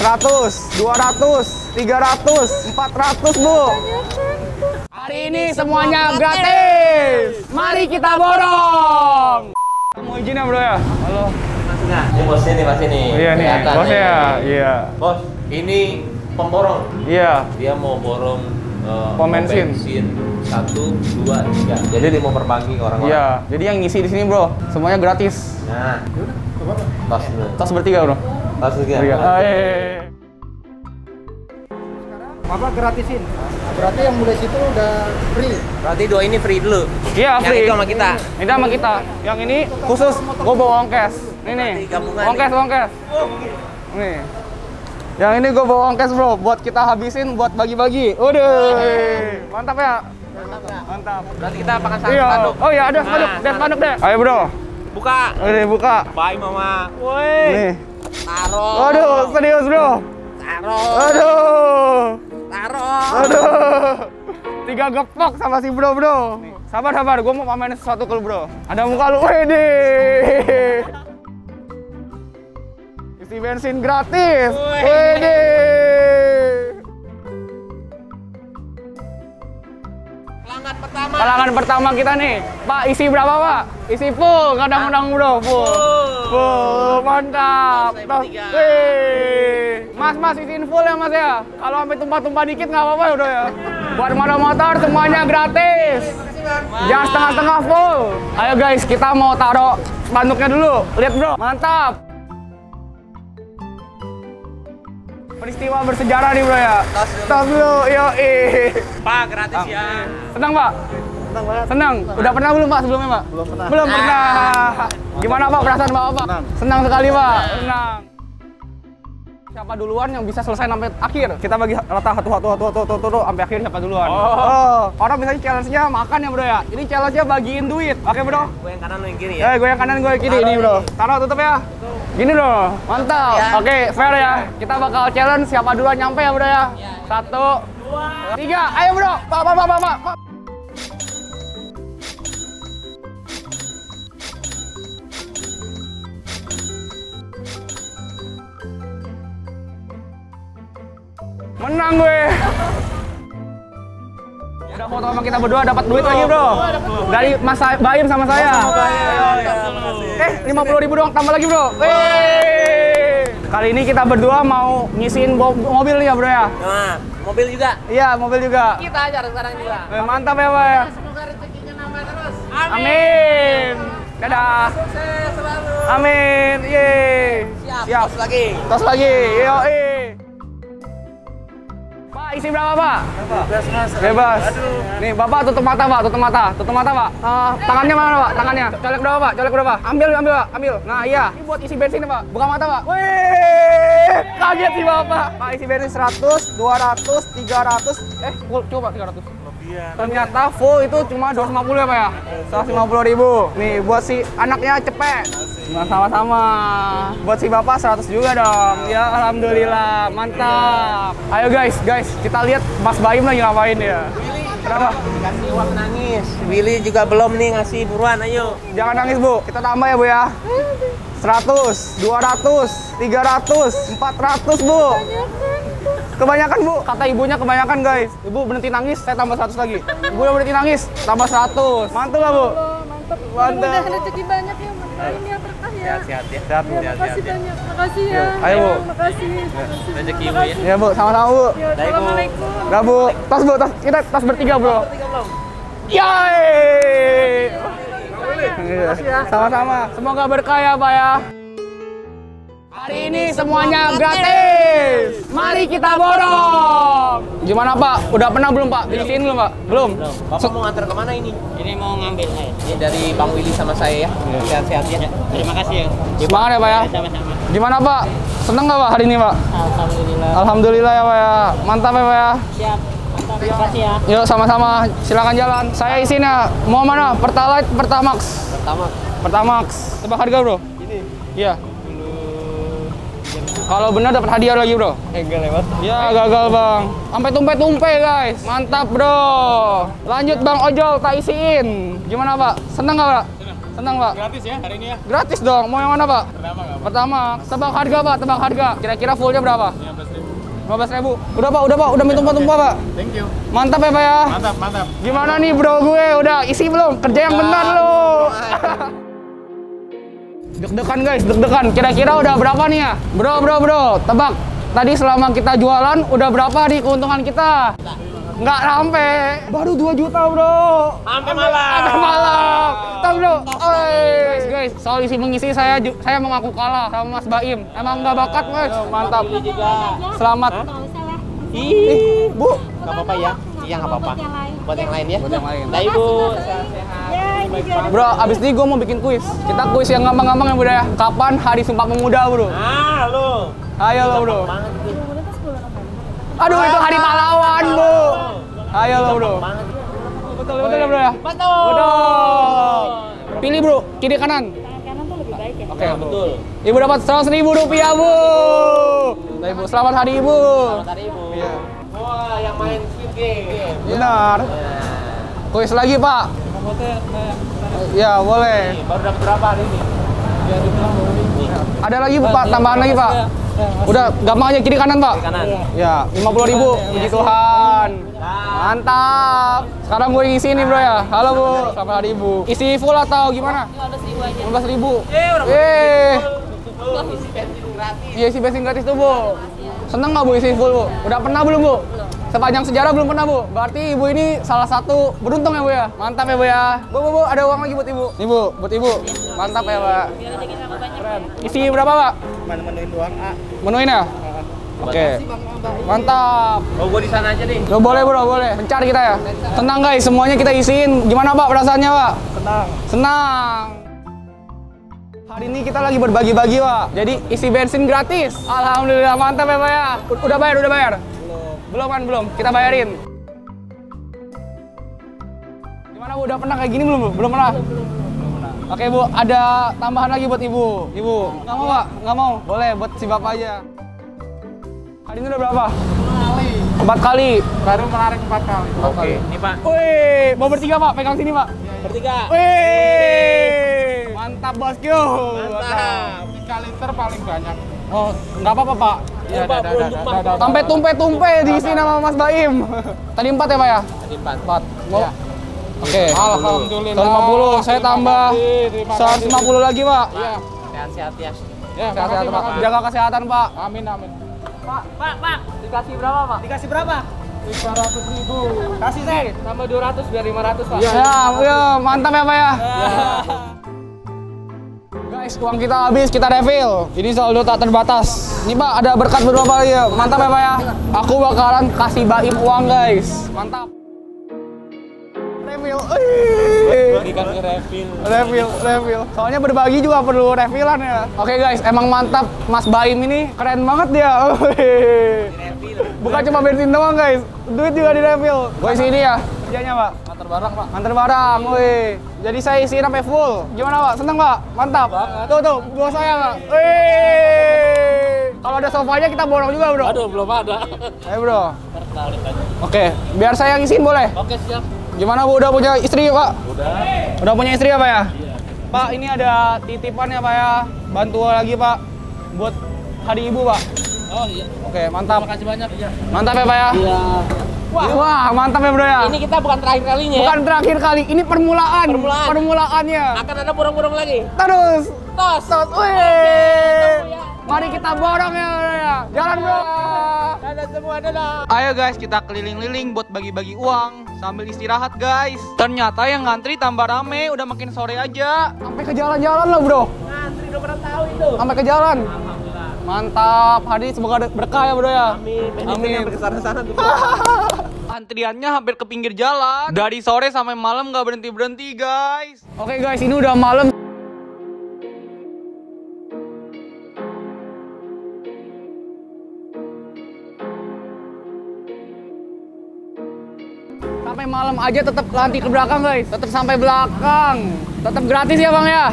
100, 200, 300, 400 bu. Hari ini semuanya gratis. Mari kita borong. Mau izin ya bro ya? Halo. Nah, ini bosnya nih pasti nih. Iya nih, bosnya ya. Iya. Bos, ini pemborong. Iya. Dia mau borong eh, Pom bensin. satu, dua, tiga. Jadi dia mau berbagi ke orang-orang. Iya. Jadi yang ngisi di sini bro, semuanya gratis. Nah, tos. Tos bertiga bro. Tos juga. Bertiga. Ah, iya, iya, iya. Bapak gratisin. Berarti yang mulai situ udah free. Berarti dua ini free dulu. Iya, Yang free. itu sama kita. Ini sama kita. Yang ini khusus gue bawa ongkes. Ini nih. Ongkes, ongkes. Nih. Yang ini gue bawa ongkes bro, buat kita habisin, buat bagi-bagi. Udah, mantap ya. Mantap. Berarti kita pakai satu Iya. spanduk. Oh iya, ada Nah, spanduk, ada spanduk deh. Ayo bro. Buka. Oke, buka. Bye mama. Woi. Nih. Taruh. Aduh, serius bro. Taruh. Aduh. Taruh. Aduh. Tiga gepok sama si bro bro. Sabar sabar, gue mau pamerin sesuatu ke lu bro. Ada muka lu, wede. Isi bensin gratis, wede. Pertama. Kalangan pertama kita nih, Pak isi berapa Pak? Isi full, nggak ada undang bro, full. Full, mantap. Wih. Mas, mas isiin full ya mas ya. Kalau sampai tumpah-tumpah dikit nggak apa-apa ya udah ya. Buat modal motor semuanya gratis. Jangan setengah-setengah full. Ayo guys, kita mau taruh spanduknya dulu. Lihat bro, mantap. Peristiwa bersejarah nih bro ya. Tas dulu. Tas dulu, yo Pak, gratis ya. Senang pak? Senang banget. Senang. Udah pernah belum pak sebelumnya pak? Belum pernah. Belum pernah. Gimana pak perasaan bapak pak? Senang. Senang sekali pak. Senang. Siapa duluan yang bisa selesai sampai akhir? Kita bagi rata satu satu satu satu satu sampai akhir siapa duluan? Oh. Orang misalnya challenge-nya makan ya bro ya. Ini challenge-nya bagiin duit. Oke bro? Gue yang kanan lu yang kiri ya. Eh, gue yang kanan, gue yang kiri. Ini bro. Taruh tutup ya. Gini bro. Mantap. Ya. Oke, fair ya. Kita bakal challenge siapa duluan nyampe ya bro ya. Satu, tiga. Ayo bro. Pak, pak, pak, pak, pak. Menang gue. Udah foto sama kita berdua dapat duit lagi bro. Dari Mas Bayim sama saya. Eh, lima puluh ribu doang, tambah lagi bro. Wey. Kali ini kita berdua mau ngisiin mobil nih ya bro ya. Nah, mobil juga. Iya, mobil juga. Kita aja sekarang juga. Eh, mantap ya pak ya. Semoga rezekinya nambah terus. Amin. Dadah. Sukses selalu. Amin. Yeay. Siap. Siap. Tos lagi. Tos lagi. Yo, Pak, isi berapa, Pak? Bebas mas. Bebas. Nih, Bapak tutup mata, Pak. Tutup mata. Tutup mata, Pak. Eh, tangannya mana, Pak? Tangannya. Colek berapa, Pak? Colek berapa? Ambil, ambil, Pak. Ambil. Nah, iya. Ini buat isi bensin, Pak. Buka mata, Pak. Wih! Kaget sih, Bapak. Pak, isi bensin 100, 200, 300. Eh, full. Coba 300. Ternyata full itu cuma 250 ya Pak ya? 150 ribu. Nih buat si anaknya cepet. Nah, sama-sama. Buat si bapak 100 juga dong. Ya Alhamdulillah, mantap. Ayo guys, guys, kita lihat Mas Baim lagi ngapain ya. Kenapa? Dikasih uang nangis. Willy juga belum nih ngasih buruan, ayo. Jangan nangis bu, kita tambah ya bu ya. 100, 200, 300, 400 bu. Kebanyakan bu, kata ibunya kebanyakan guys. Ibu berhenti nangis, saya tambah 100 lagi. Ibu udah berhenti nangis, tambah 100. Mantul lah bu. Mantap. Mantap. Mudah-mudahan rezeki banyak ya, mudah ini ya berkah ya. Sehat ya. Sehat bu. Ya, makasih banyak. Makasih ya. Ayo, Bu. Makasih. Rezeki ibu ya. Ya bu, sama-sama bu. Ya, Assalamualaikum. Nah bu, tas bu, tas kita tas bertiga bro. Yay! Iya, Sama-sama. Semoga berkah ya pak ya. Hari ini semuanya gratis. Mari kita borong. Gimana Pak? Udah pernah belum Pak? Bikin belum Pak? Belum. Bapak mau nganter ke mana ini? Ini mau ngambil saya. Ini dari Bang Willy sama saya ya. Sehat-sehat ya. Terima kasih ya. Semangat ya Pak ya. Sama-sama. Gimana Pak? Seneng nggak Pak hari ini Pak? Alhamdulillah. Alhamdulillah ya Pak ya. Mantap ya Pak ya. Siap. Mantap. Terima kasih ya. Yuk sama-sama. Silakan jalan. Saya isinya mau mana? Pertalite, Pertamax. Pertama, Pertamax. Tebak harga bro? Ini. Iya. Kalau benar dapat hadiah lagi bro. enggak lewat. Ya gagal bang. Sampai tumpe-tumpe guys. Mantap bro. Lanjut bang ojol tak isiin. Gimana pak? Seneng nggak pak? Senang pak? Gratis ya hari ini ya. Gratis dong. Mau yang mana pak? Pertama nggak Pertama, tebak harga pak, tebak harga. Kira-kira fullnya berapa? 15 ribu. 15 ribu. Udah pak, udah pak, udah minum tumpah-tumpah pak. Thank you. Mantap ya pak ya. Mantap, mantap. Gimana nih bro gue? Udah isi belum? Kerja yang benar lo. Deg-degan guys, deg-degan. Kira-kira udah berapa nih ya? Bro, bro, bro, tebak. Tadi selama kita jualan udah berapa nih keuntungan kita? Nggak sampai. Baru 2 juta bro. Sampai malam. Sampai malam. Tahu bro. Oi. Guys, guys, soal isi mengisi saya saya mengaku kalah sama Mas Baim. Emang nggak bakat guys. Mantap. Juga. Selamat. Nggak. Ih, Bu. Gak apa-apa ya? Iya nggak apa-apa. Buat yang lain. Buat yang lain ya. Buat yang lain. Nah ibu. Ya, Bro, abis ini gue mau bikin kuis. Kita kuis yang gampang-gampang ya, Bro ya. Kapan hari Sumpah Pemuda, Bro? Ah lu. Ayo lo, Bro. Banget itu. Kemudian ke 10 November. Aduh, itu hari pahlawan, Bro. Ayo lo, Bro. Betul, betul ya, Bro ya? Betul. Betul. Pilih, Bro. Kiri kanan. Tangan kanan tuh lebih baik ya. Oke, Bro. Betul. Ibu dapat 100 ribu rupiah, Bu. Ibu, selamat hari Ibu. Selamat hari ibu. Iya. Wah yang main Squid Game. Benar. Kuis lagi, Pak. Ya, boleh. Baru dapat berapa hari ini? Ada lagi, Pak. Tambahan lagi, Pak. Udah, gampang aja kiri kanan, Pak. Kanan. Ya, 50 ribu. Puji Tuhan. Mantap. Sekarang gue isi nih bro ya. Halo bu, selamat hari ibu. Isi full atau gimana? 15 ribu aja. 15 ribu. Eh, udah Eh, isi bensin gratis. iya isi bensin gratis tuh bu. Seneng nggak bu isi full bu? Udah pernah belum bu? Sepanjang sejarah belum pernah bu. Berarti ibu ini salah satu beruntung ya bu ya. Mantap ya bu ya. Bu bu bu, ada uang lagi buat ibu. Nih bu, buat ibu. Mantap ya pak. Isi berapa pak? Mana menuin doang, A. Menuin ya? Oke. Mantap. Oh gua di sana aja nih. Lo boleh bro, boleh. Pencar kita ya. Tenang guys, semuanya kita isiin. Gimana pak perasaannya pak? Tenang. Senang. Hari ini kita lagi berbagi-bagi pak. Jadi isi bensin gratis. Alhamdulillah mantap ya pak ya. Udah bayar, udah bayar. Belum. Belum kan belum. Kita bayarin. Gimana bu? Udah pernah kayak gini belum bu? Belum pernah. Oke bu, ada tambahan lagi buat ibu. Ibu, nggak mau pak? Nggak mau? Boleh, buat si bapak aja. Hari ini udah berapa? Empat kali. Baru menarik empat kali. Oke. Ini Pak. Wih, mau bertiga pak, pegang sini pak. Bertiga. Wih, mantap bosku. Mantap. 3 liter paling banyak. Oh, nggak apa-apa pak. Iya, lupa. dah, dah, Sampai tumpe-tumpe diisi nama Mas Baim. Tadi empat ya pak ya? Tadi empat. Empat. Iya. Oke. Alhamdulillah. 150, saya tambah kasih, terima kasih. 150 lagi pak. Iya. Sehat-sehat ya. Ya, makasih, pak. Jaga kesehatan pak. Amin, amin. Pak, Pak, Pak. Dikasih berapa, Pak? Dikasih berapa? 300 ribu. Kasih saya. Tambah 200 biar 500, Pak. Iya. Ya, ya, mantap ya pak ya. Guys, uang kita habis, kita refill. Ini saldo tak terbatas. Ini pak, ada berkat beberapa lagi ya. Mantap ya pak ya. Aku bakalan kasih Baim uang guys. Mantap. Refill. Bagikan ke refill. Refill, refill. Soalnya berbagi juga perlu refillan ya. Oke guys, emang mantap Mas Baim ini keren banget dia. Bukan cuma bensin doang guys, duit juga di refill. Gue isi ini ya, kerjanya pak. Barang, Pak. Antar barang, wih. Jadi saya isiin sampai full. Gimana pak? Seneng pak? Mantap. Tuh tuh, bos saya pak. Wih. Kalau ada sofanya kita borong juga bro. Aduh, belum ada. Ayo bro. Oke, biar saya yang isiin boleh. Oke, siap. Gimana bu? Udah punya istri pak? Udah. Udah punya istri ya pak ya? Pak, ini ada titipan ya pak ya. Bantu lagi pak. Buat hari ibu pak. Oh, iya. Oke, mantap. Terima kasih banyak. Iya. Mantap ya pak ya? Iya. Wah, wah mantap ya bro ya. Ini kita bukan terakhir kalinya ya. Bukan terakhir kali, ini permulaan. Permulaan. Permulaannya. Akan ada burung-burung lagi. Terus. Tos. Tos. Wih. Mari kita borong ya bro ya. Jalan bro. Dadah semua, dadah. Ayo guys, kita keliling-liling buat bagi-bagi uang sambil istirahat guys. Ternyata yang ngantri tambah rame, udah makin sore aja. Sampai ke jalan-jalan loh bro. Ngantri udah pernah tahu itu. Sampai ke jalan. Mantap, hari ini semoga ada berkah ya bro ya. Amin. Amin. Sampai ke sana-sana tuh. Antriannya hampir ke pinggir jalan. Dari sore sampai malam nggak berhenti berhenti guys. Oke guys, ini udah malam. Sampai malam aja tetap lanti ke belakang guys. Tetap sampai belakang. Tetap gratis ya bang ya.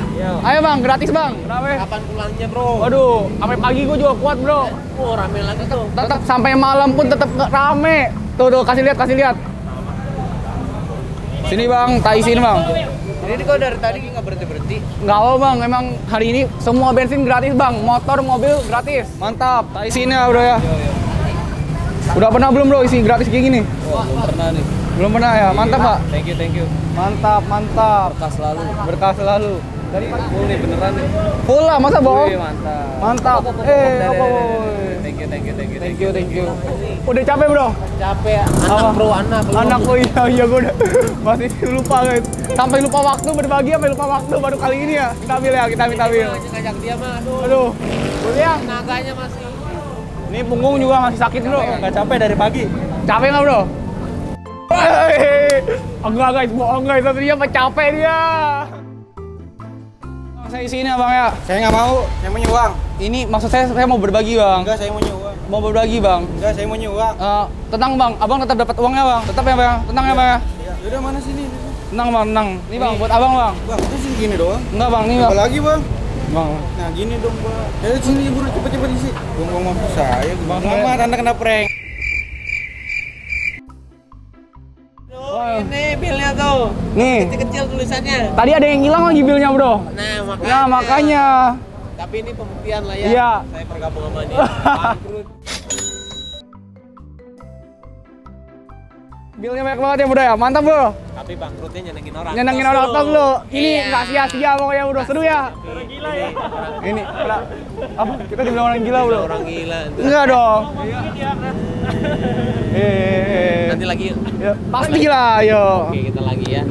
Ayo bang, gratis bang. Kenapa? Kapan pulangnya, Bro? Waduh, sampai pagi gue juga kuat bro. Oh, rame lagi tuh. Tetap sampai malam pun tetap rame. Tuh tuh kasih lihat kasih lihat. Sini bang, tak isiin bang. Ini kok dari tadi nggak berhenti berhenti. Nggak apa bang, emang hari ini semua bensin gratis bang, motor, mobil gratis. Mantap, tak isiin ya bro ya. Udah pernah belum bro isi gratis kayak gini? Wah, belum pernah nih. Belum pernah ya, mantap pak. Thank you, thank you. Mantap, mantap. Berkah selalu. Berkah selalu. Dari full nih beneran nih. Full lah, masa bohong? Mantap. Mantap. Eh, apa. Thank you, thank you, thank you, Thank you, thank you. Udah capek bro? Capek. Apa? Anak bro, anak belum. Anak oh iya iya gue udah masih lupa guys. Sampai lupa waktu berbagi sampai lupa waktu baru kali ini ya. Kita ambil ya, kita minta ambil. Ngajak dia mah, aduh. Aduh. Boleh ya? Tenaganya masih. Ini punggung juga masih sakit bro. Nggak capek dari pagi. Capek nggak bro? Enggak guys, bohong guys, tapi dia capek dia. Bang, Saya isiin ya bang ya. Saya nggak mau, saya mau nyuang. Ini maksud saya saya mau berbagi bang. Enggak, saya mau nyuang. Mau berbagi bang. Enggak, saya mau nyuang. Eh, tenang bang, abang tetap dapat uangnya bang. Tetap ya bang, tenang ya bang. ya. Yaudah mana sini? Tenang bang, tenang. Ini bang, buat abang bang. Bang, itu sih gini doang. Enggak bang, ini bang. Apa lagi bang? Bang, Nah gini dong bang. Ya sini buru cepet-cepet isi. Bang bang maksud saya. Bang, Selamat anda kena prank. Ini bilnya tuh. nih. Kecil-kecil tulisannya. Tadi ada yang hilang lagi bilnya bro. Nah, makanya. Nah makanya. Tapi ini pembuktian lah ya. Iya. Saya bergabung sama dia. Bilnya banyak banget ya bro ya, mantap bro. Tapi bangkrutnya nyenengin orang. Nyenengin orang tos lu. Ini Iya. nggak sia-sia pokoknya bro, seru ya. Ini, pra- apa? Kita dibilang orang gila bro? Orang gila. tuh. Enggak dong. Eh, Nanti lagi yuk. ya, pasti lah, yo. Oke, kita lagi ya.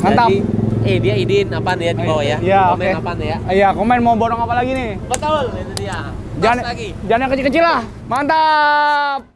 Mantap. Jadi, eh dia idin apaan ya di bawah ya? Iya, Komen oke. apaan ya? Iya, komen mau borong apa lagi nih? Betul, itu dia. Jangan, lagi. jangan yang kecil-kecil lah. Mantap.